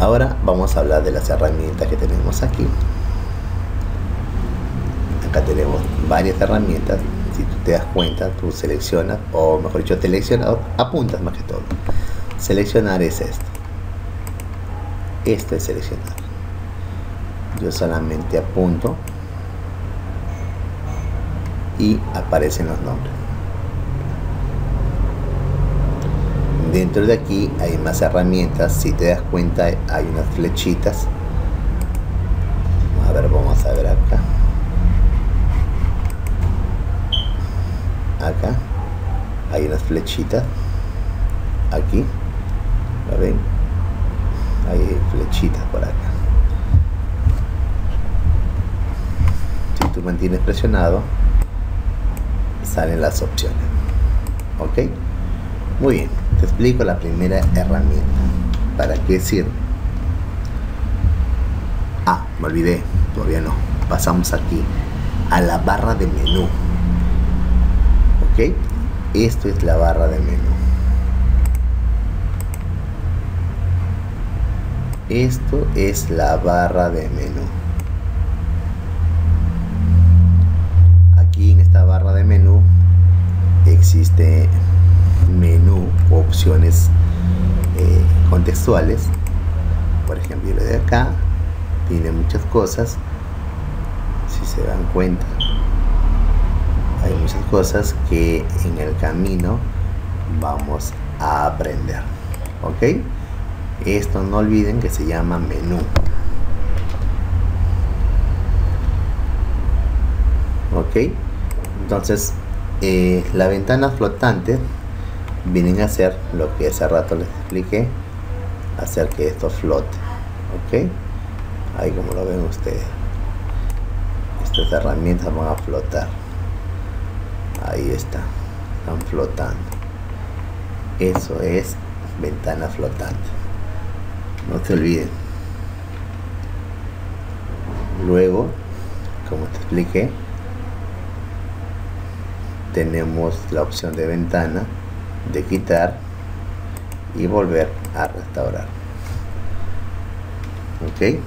Ahora vamos a hablar de las herramientas que tenemos aquí. Acá tenemos varias herramientas. Si tú te das cuenta, tú seleccionas, o mejor dicho, seleccionas, apuntas más que todo. Seleccionar es esto. Esto es seleccionar. Yo solamente apunto y aparecen los nombres. Dentro de aquí hay más herramientas si te das cuenta hay unas flechitas. A ver vamos a ver acá. Acá hay unas flechitas. Aquí ¿lo ven? hay flechitas por acá. Si tú mantienes presionado salen las opciones. Ok muy bien te explico la primera herramienta. ¿Para qué sirve? Ah, me olvidé, todavía no. Pasamos aquí a la barra de menú. ¿Ok? Esto es la barra de menú. Esto es la barra de menú. Aquí en esta barra de menú existe menú o opciones eh, contextuales. Por ejemplo lo de acá tiene muchas cosas. Si se dan cuenta hay muchas cosas que en el camino vamos a aprender ok esto no olviden que se llama menú. Ok entonces eh, la ventana flotante vienen a hacer lo que hace rato les expliqué hacer que esto flote ok ahí como lo ven ustedes estas herramientas van a flotar. Ahí está están flotando. Eso es ventana flotante. No se olviden. Luego como te expliqué tenemos la opción de ventana de quitar y volver a restaurar. Ok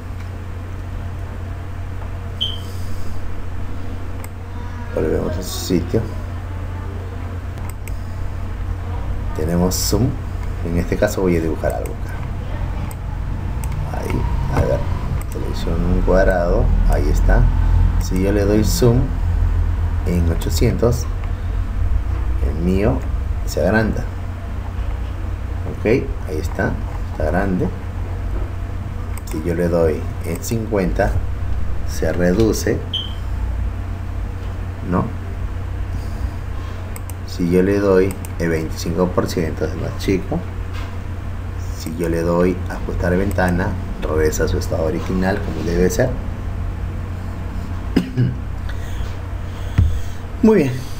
volvemos a su sitio. Tenemos zoom. En este caso voy a dibujar algo acá. Ahí a ver. Selecciono un cuadrado. Ahí está. Si yo le doy zoom en 800 el mío se agranda. Ok ahí está está grande. Si yo le doy en 50 se reduce no si yo le doy el 25% es más chico. Si yo le doy ajustar ventana regresa a su estado original como debe ser. Muy bien